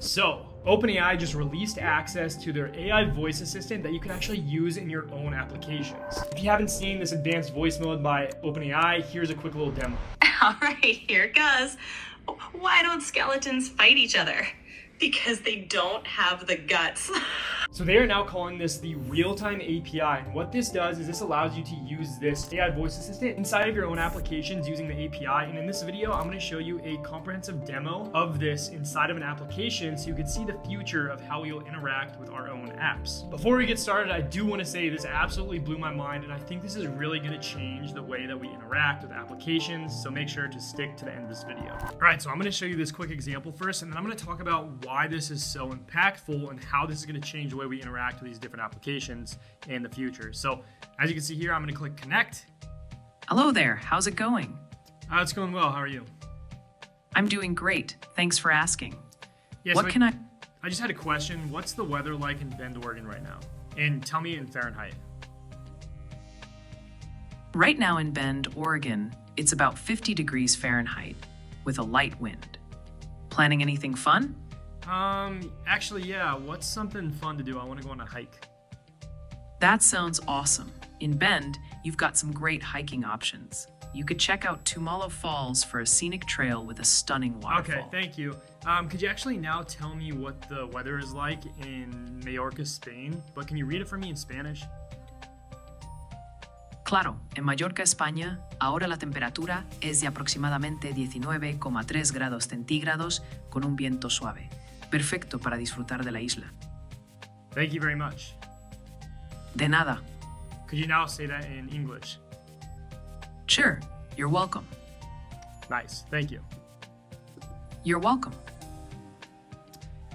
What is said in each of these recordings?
So, OpenAI just released access to their AI voice assistant that you can actually use in your own applications. If you haven't seen this advanced voice mode by OpenAI, here's a quick little demo. All right, here it goes. Why don't skeletons fight each other? Because they don't have the guts. So they are now calling this the real-time API. And what this does is this allows you to use this AI voice assistant inside of your own applications using the API. And in this video, I'm gonna show you a comprehensive demo of this inside of an application so you can see the future of how we'll interact with our own apps. Before we get started, I do wanna say this absolutely blew my mind and I think this is really gonna change the way that we interact with applications. So make sure to stick to the end of this video. All right, so I'm gonna show you this quick example first and then I'm gonna talk about why this is so impactful and how this is gonna change way we interact with these different applications in the future. So as you can see here, I'm gonna click connect. Hello there, how's it going? Uh, it's going well, how are you? I'm doing great. Thanks for asking. Yeah, what so can I? I just had a question. What's the weather like in Bend, Oregon right now? And tell me in Fahrenheit. Right now in Bend, Oregon, it's about 50 degrees Fahrenheit with a light wind. Planning anything fun? Um, actually, yeah. What's something fun to do? I want to go on a hike. That sounds awesome. In Bend, you've got some great hiking options. You could check out Tumalo Falls for a scenic trail with a stunning waterfall. Okay, thank you. Um, could you actually now tell me what the weather is like in Mallorca, Spain? But can you read it for me in Spanish? Claro, en Mallorca, España, ahora la temperatura es de aproximadamente 19,3 grados centígrados con un viento suave. Perfecto para disfrutar de la isla. Thank you very much. De nada. Could you now say that in English? Sure, you're welcome. Nice, thank you. You're welcome.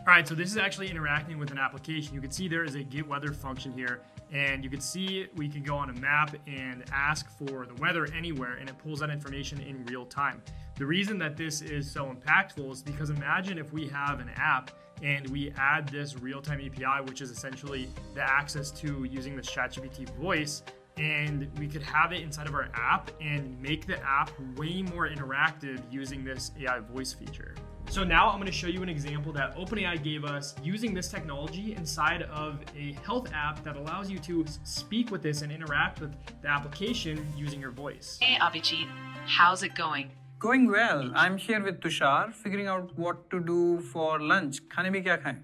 All right, so this is actually interacting with an application. You can see there is a get weather function here, and you can see we can go on a map and ask for the weather anywhere, and it pulls that information in real time. The reason that this is so impactful is because imagine if we have an app and we add this real-time API, which is essentially the access to using this ChatGPT voice, and we could have it inside of our app and make the app way more interactive using this AI voice feature. So now I'm going to show you an example that OpenAI gave us using this technology inside of a health app that allows you to speak with this and interact with the application using your voice. Hey, Abhijit. How's it going? Going well. I'm here with Tushar, figuring out what to do for lunch. खाने में क्या खाएं?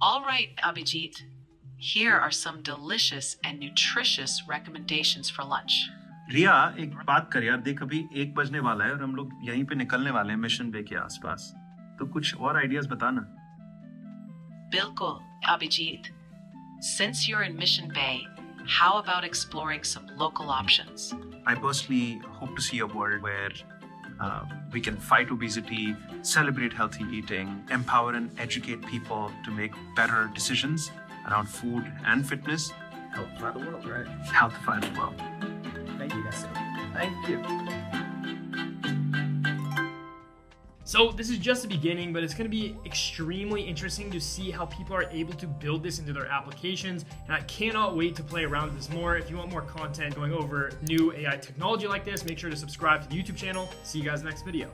All right, Abhijit. Here are some delicious and nutritious recommendations for lunch. रिया एक बात कर यार देख अभी एक बजने वाला है और हम लोग यहीं पे निकलने वाले हैं मिशन बे के आसपास तो कुछ और आइडियाज बता ना Bilkul, Abhijit. Since you're in Mission Bay, how about exploring some local options? I personally hope to see a world where uh, we can fight obesity, celebrate healthy eating, empower and educate people to make better decisions around food and fitness. Helpify the world, right? Healthify the world. Thank you, guys. Thank you. So this is just the beginning, but it's going to be extremely interesting to see how people are able to build this into their applications. And I cannot wait to play around with this more. If you want more content going over new AI technology like this, make sure to subscribe to the YouTube channel. See you guys next video.